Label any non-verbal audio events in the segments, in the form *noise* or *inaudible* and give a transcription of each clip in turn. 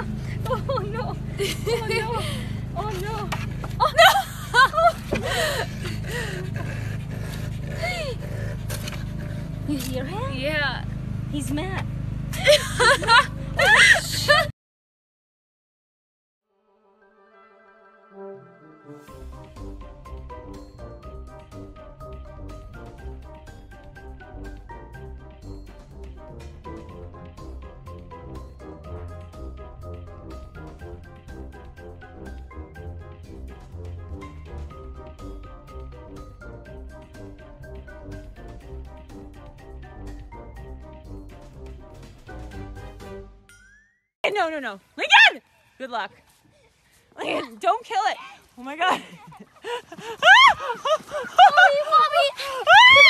*laughs* Oh, no. Oh no. Oh no! Oh, *laughs* you hear him? Yeah. He's mad. *laughs* No, no, no. Lincoln! Good luck. Lincoln, don't kill it. Oh my god. *laughs* Hey, *laughs*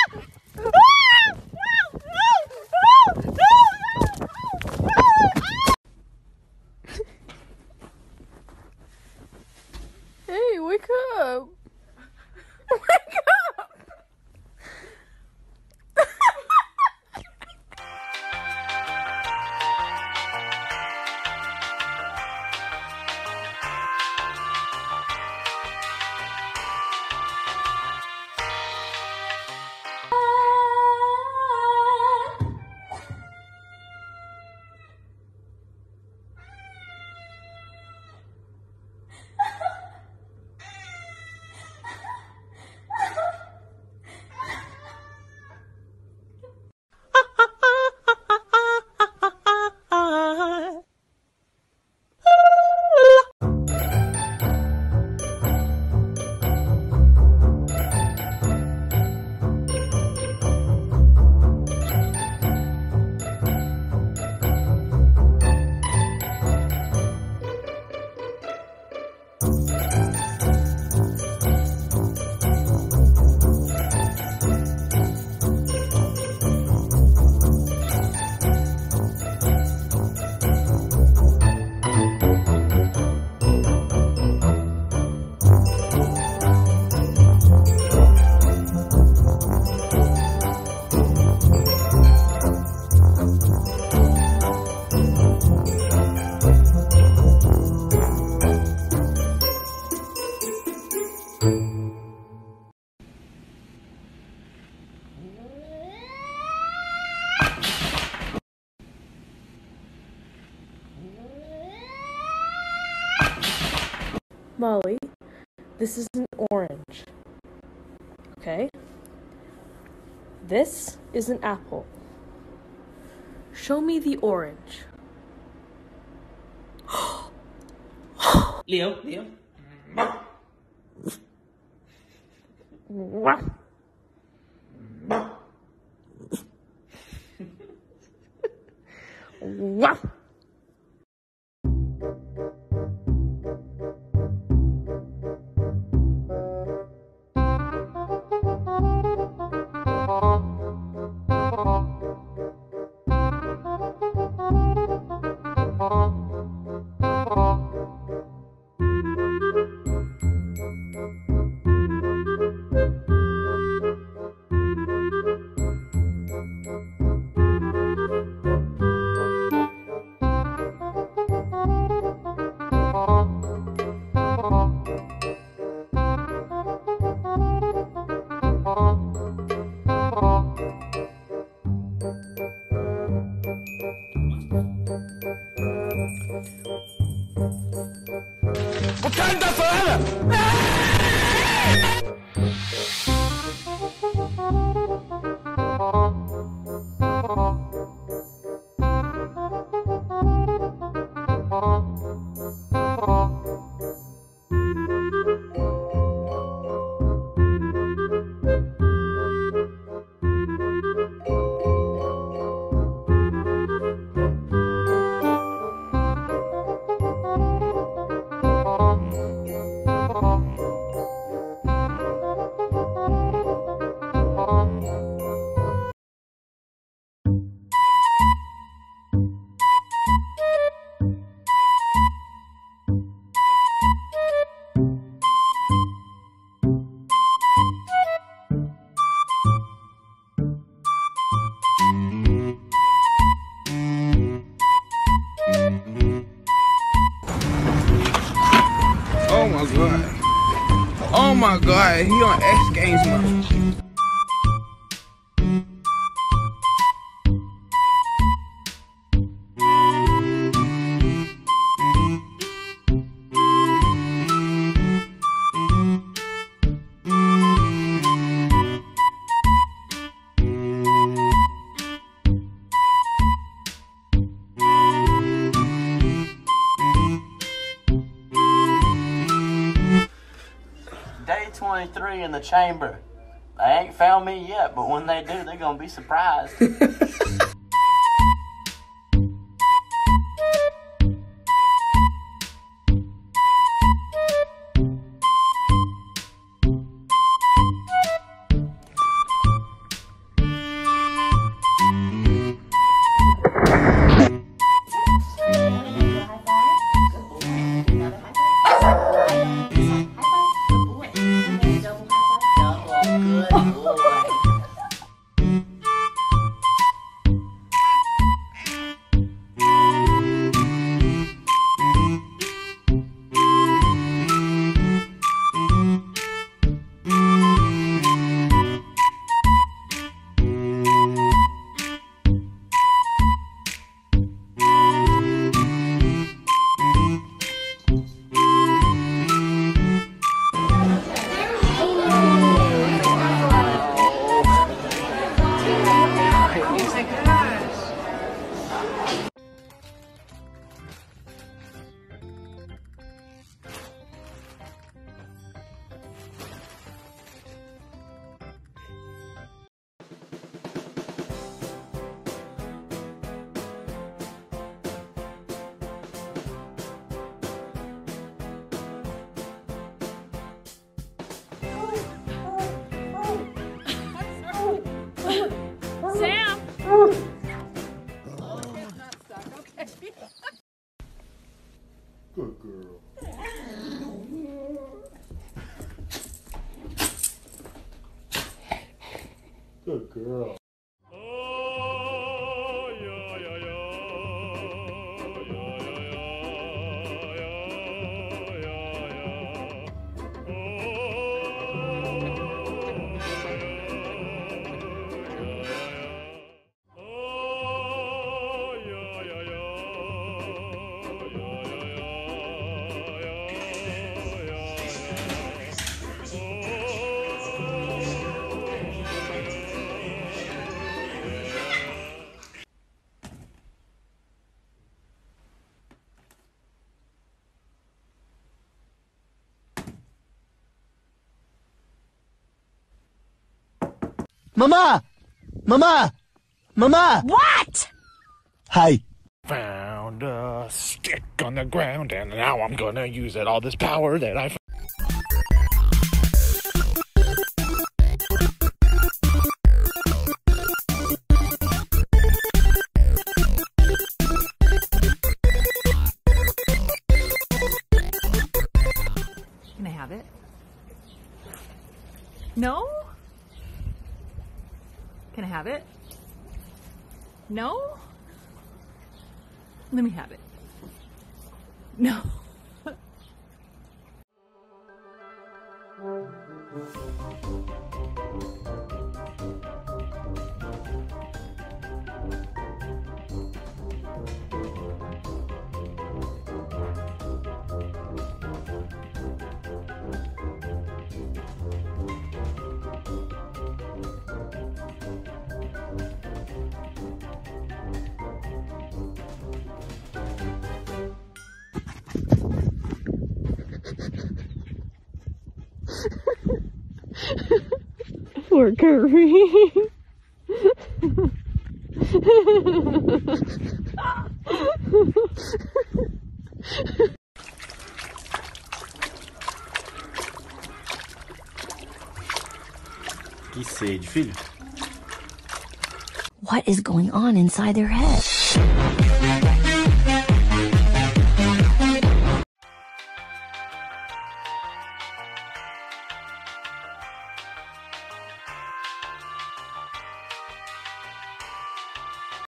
Molly, this is an orange. Okay? This is an apple. Show me the orange. *gasps* Leo, Leo. What? *laughs* 23 in the chamber. They ain't found me yet, but when they do, they're gonna be surprised. *laughs* Good girl. Mama! Mama! Mama! What? Hi. Found a stick on the ground, and now I'm gonna use it. All this power that I. have it? No? Let me have it. No. *laughs* Poor Kirby. Que sede, filho. What is going on inside their head?